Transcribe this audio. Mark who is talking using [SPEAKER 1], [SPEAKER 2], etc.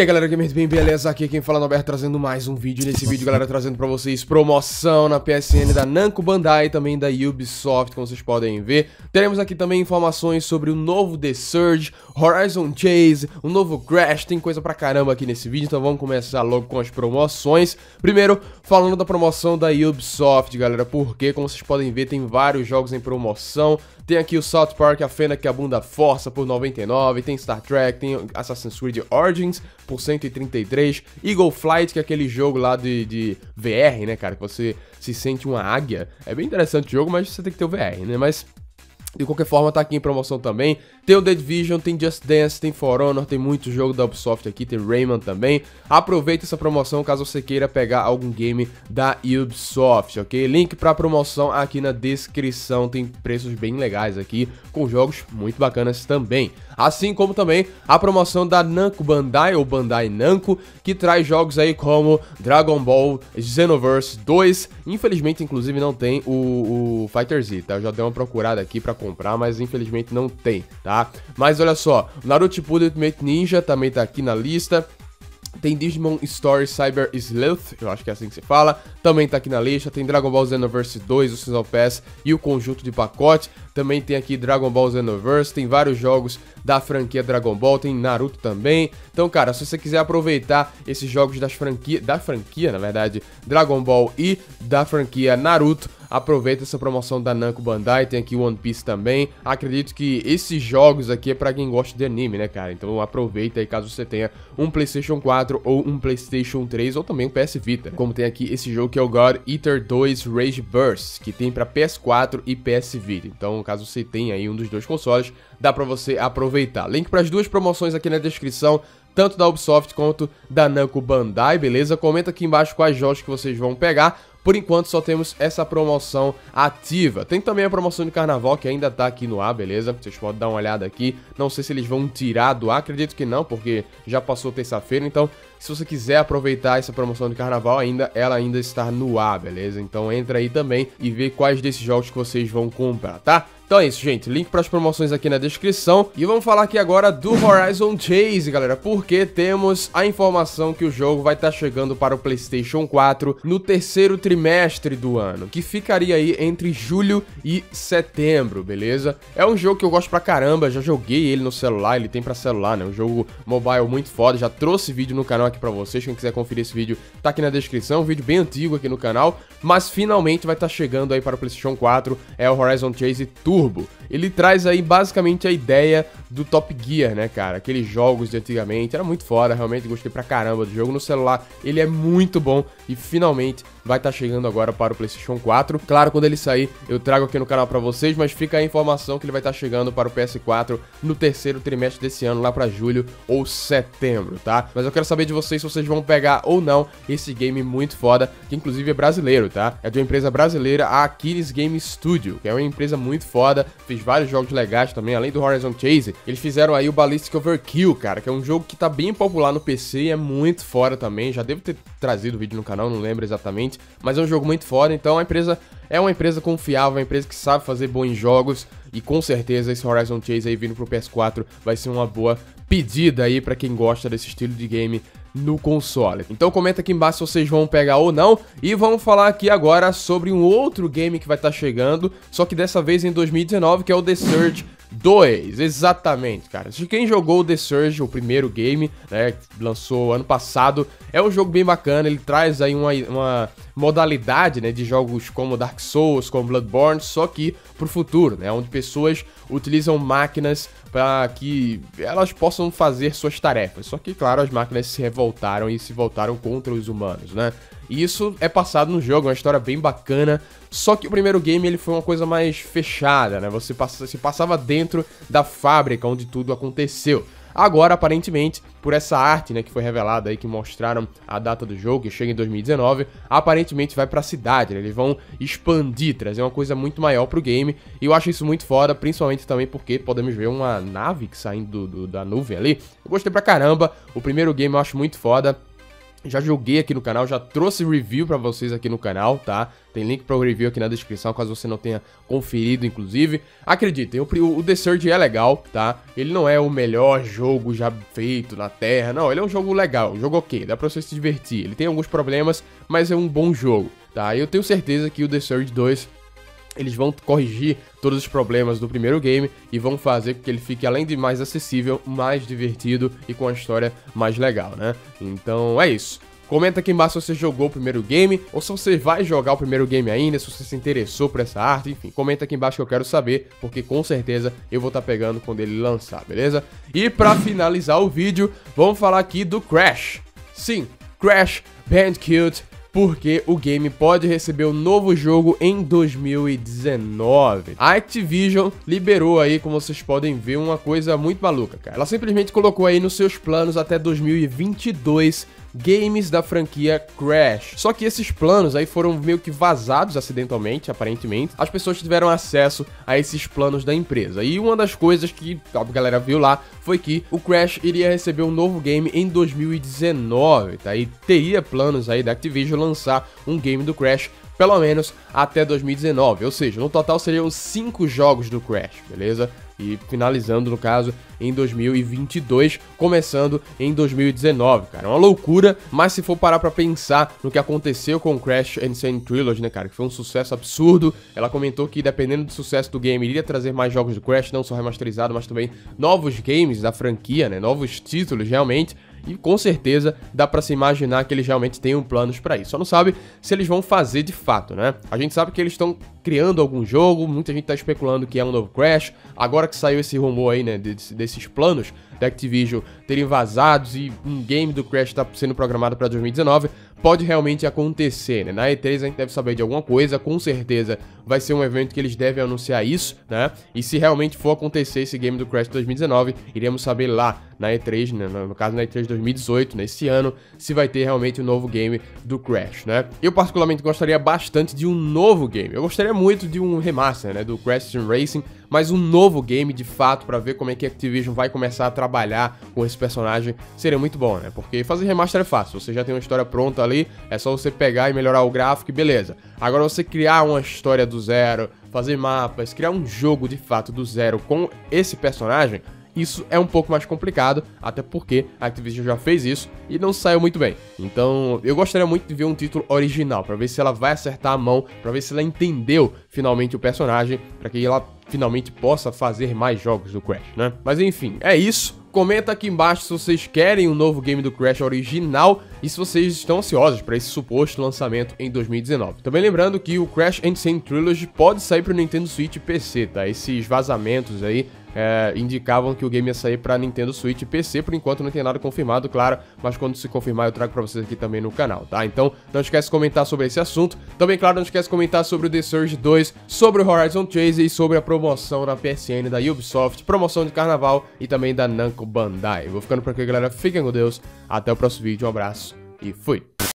[SPEAKER 1] E aí galera, gamers bem, beleza? Aqui quem fala é o Alberto trazendo mais um vídeo. Nesse vídeo galera, trazendo pra vocês promoção na PSN da Namco Bandai e também da Ubisoft, como vocês podem ver. Teremos aqui também informações sobre o novo The Surge, Horizon Chase, o novo Crash Tem coisa pra caramba aqui nesse vídeo, então vamos começar logo com as promoções. Primeiro, falando da promoção da Ubisoft, galera Porque, como vocês podem ver, tem vários jogos em promoção. Tem aqui o South Park, a Fena que a bunda força por 99, tem Star Trek, tem Assassin's Creed Origins por 133, Eagle Flight, que é aquele jogo lá de, de VR, né, cara, que você se sente uma águia. É bem interessante o jogo, mas você tem que ter o VR, né, mas... De qualquer forma, tá aqui em promoção também. Tem o The Division, tem Just Dance, tem For Honor, tem muito jogo da Ubisoft aqui, tem Rayman também. Aproveita essa promoção caso você queira pegar algum game da Ubisoft, ok? Link pra promoção aqui na descrição, tem preços bem legais aqui, com jogos muito bacanas também. Assim como também a promoção da Namco Bandai, ou Bandai Namco, que traz jogos aí como Dragon Ball Xenoverse 2. Infelizmente, inclusive, não tem o, o Z, tá? Eu já dei uma procurada aqui pra comprar, mas infelizmente não tem, tá? Mas olha só, Naruto Shippuden Ultimate Ninja também tá aqui na lista. Tem Digimon Story Cyber Sleuth, eu acho que é assim que se fala, também tá aqui na lista. Tem Dragon Ball Xenoverse 2, o Season Pass e o conjunto de pacote. Também tem aqui Dragon Ball Xenoverse, tem vários jogos da franquia Dragon Ball, tem Naruto também. Então, cara, se você quiser aproveitar esses jogos das franquia, da franquia, na verdade, Dragon Ball e da franquia Naruto, aproveita essa promoção da Namco Bandai, tem aqui One Piece também. Acredito que esses jogos aqui é para quem gosta de anime, né, cara? Então aproveita aí caso você tenha um PlayStation 4 ou um PlayStation 3 ou também um PS Vita. Como tem aqui esse jogo que é o God Eater 2 Rage Burst, que tem para PS4 e PS Vita. Então, caso você tenha aí um dos dois consoles, dá para você aproveitar. Link para as duas promoções aqui na descrição tanto da Ubisoft quanto da Namco Bandai, beleza? Comenta aqui embaixo quais jogos que vocês vão pegar. Por enquanto só temos essa promoção ativa. Tem também a promoção de carnaval que ainda tá aqui no ar, beleza? Vocês podem dar uma olhada aqui. Não sei se eles vão tirar do ar, acredito que não, porque já passou terça-feira. Então, se você quiser aproveitar essa promoção de carnaval ainda, ela ainda está no ar, beleza? Então entra aí também e vê quais desses jogos que vocês vão comprar, tá? Então é isso, gente. Link para as promoções aqui na descrição. E vamos falar aqui agora do Horizon Chase, galera, porque temos a informação que o jogo vai estar tá chegando para o PlayStation 4 no terceiro trimestre do ano, que ficaria aí entre julho e setembro, beleza? É um jogo que eu gosto pra caramba, já joguei ele no celular, ele tem para celular, né? Um jogo mobile muito foda, já trouxe vídeo no canal aqui para vocês, quem quiser conferir esse vídeo tá aqui na descrição, um vídeo bem antigo aqui no canal, mas finalmente vai estar tá chegando aí para o PlayStation 4, é o Horizon Chase Tour Turbo. Ele traz aí basicamente a ideia do Top Gear, né, cara? Aqueles jogos de antigamente, era muito foda, realmente gostei pra caramba do jogo. No celular ele é muito bom e finalmente vai estar tá chegando agora para o PlayStation 4. Claro, quando ele sair, eu trago aqui no canal para vocês, mas fica a informação que ele vai estar tá chegando para o PS4 no terceiro trimestre desse ano, lá para julho ou setembro, tá? Mas eu quero saber de vocês se vocês vão pegar ou não esse game muito foda, que inclusive é brasileiro, tá? É de uma empresa brasileira, a Aquiles Game Studio, que é uma empresa muito foda, fez vários jogos legais também, além do Horizon Chase. Eles fizeram aí o Ballistic Overkill, cara, que é um jogo que tá bem popular no PC e é muito foda também. Já devo ter trazido o vídeo no canal, não lembro exatamente mas é um jogo muito foda, então a empresa é uma empresa confiável, uma empresa que sabe fazer bons jogos e com certeza esse Horizon Chase aí vindo pro PS4 vai ser uma boa pedida aí para quem gosta desse estilo de game no console. Então comenta aqui embaixo se vocês vão pegar ou não. E vamos falar aqui agora sobre um outro game que vai estar tá chegando, só que dessa vez em 2019, que é o The Surge 2, exatamente, cara. Se quem jogou The Surge, o primeiro game, né, que lançou ano passado, é um jogo bem bacana, ele traz aí uma, uma modalidade, né, de jogos como Dark Souls, como Bloodborne, só que pro futuro, né, onde pessoas utilizam máquinas para que elas possam fazer suas tarefas. Só que, claro, as máquinas se revoltaram e se voltaram contra os humanos, né? E isso é passado no jogo, é uma história bem bacana. Só que o primeiro game ele foi uma coisa mais fechada, né? Você se passava dentro da fábrica onde tudo aconteceu. Agora, aparentemente, por essa arte, né, que foi revelada aí, que mostraram a data do jogo, que chega em 2019, aparentemente vai pra cidade, né? Eles vão expandir, trazer uma coisa muito maior pro game. E eu acho isso muito foda, principalmente também porque podemos ver uma nave que saindo do, do, da nuvem ali. Eu gostei pra caramba. O primeiro game eu acho muito foda. Já joguei aqui no canal, já trouxe review pra vocês aqui no canal, tá? Tem link para o review aqui na descrição, caso você não tenha conferido, inclusive. Acreditem, o, o The Surge é legal, tá? Ele não é o melhor jogo já feito na Terra, não. Ele é um jogo legal, um jogo ok, dá pra você se divertir. Ele tem alguns problemas, mas é um bom jogo, tá? Eu tenho certeza que o The Surge 2 eles vão corrigir todos os problemas do primeiro game e vão fazer com que ele fique, além de mais acessível, mais divertido e com a história mais legal, né? Então é isso. Comenta aqui embaixo se você jogou o primeiro game, ou se você vai jogar o primeiro game ainda, se você se interessou por essa arte, enfim, comenta aqui embaixo que eu quero saber, porque com certeza eu vou estar tá pegando quando ele lançar, beleza? E pra finalizar o vídeo, vamos falar aqui do Crash. Sim, Crash Bandicoot porque o game pode receber um novo jogo em 2019. A Activision liberou aí, como vocês podem ver, uma coisa muito maluca, cara. Ela simplesmente colocou aí nos seus planos até 2022 games da franquia Crash. Só que esses planos aí foram meio que vazados acidentalmente, aparentemente. As pessoas tiveram acesso a esses planos da empresa. E uma das coisas que a galera viu lá foi que o Crash iria receber um novo game em 2019, tá? E teria planos aí da Activision lançar um game do Crash pelo menos até 2019, ou seja, no total seriam 5 jogos do Crash, beleza? E finalizando, no caso, em 2022, começando em 2019, cara. É uma loucura, mas se for parar pra pensar no que aconteceu com Crash Insane Trilogy, né, cara, que foi um sucesso absurdo, ela comentou que dependendo do sucesso do game, iria trazer mais jogos do Crash, não só remasterizado, mas também novos games da franquia, né, novos títulos, realmente, e com certeza dá para se imaginar que eles realmente tenham planos para isso. Só não sabe se eles vão fazer de fato, né? A gente sabe que eles estão criando algum jogo, muita gente tá especulando que é um novo Crash. Agora que saiu esse rumor aí, né, desses planos da Activision terem vazados e um game do Crash tá sendo programado para 2019, pode realmente acontecer, né? Na E3 a gente deve saber de alguma coisa, com certeza vai ser um evento que eles devem anunciar isso, né? E se realmente for acontecer esse game do Crash 2019, iremos saber lá na E3, né? no caso na E3 2018, nesse ano, se vai ter realmente um novo game do Crash, né? Eu particularmente gostaria bastante de um novo game. Eu gostaria muito de um remaster, né, do Crash Racing, mas um novo game de fato para ver como é que a Activision vai começar a trabalhar com esse personagem seria muito bom, né? Porque fazer remaster é fácil, você já tem uma história pronta ali, é só você pegar e melhorar o gráfico e beleza. Agora você criar uma história do zero, fazer mapas, criar um jogo de fato do zero com esse personagem, isso é um pouco mais complicado, até porque a Activision já fez isso e não saiu muito bem. Então, eu gostaria muito de ver um título original, para ver se ela vai acertar a mão, para ver se ela entendeu finalmente o personagem, para que ela finalmente possa fazer mais jogos do Crash, né? Mas enfim, é isso. Comenta aqui embaixo se vocês querem um novo game do Crash original e se vocês estão ansiosos para esse suposto lançamento em 2019. Também lembrando que o Crash Insane Trilogy pode sair para Nintendo Switch e PC, tá? Esses vazamentos aí é, indicavam que o game ia sair para Nintendo Switch e PC, por enquanto não tem nada confirmado, claro, mas quando se confirmar eu trago para vocês aqui também no canal, tá? Então não esquece de comentar sobre esse assunto. Também, claro, não esquece de comentar sobre o The Surge 2, sobre o Horizon Chase e sobre a promoção na PSN da Ubisoft, promoção de carnaval e também da Namco Bandai. Vou ficando por aqui, galera. Fiquem com Deus. Até o próximo vídeo. Um abraço e fui!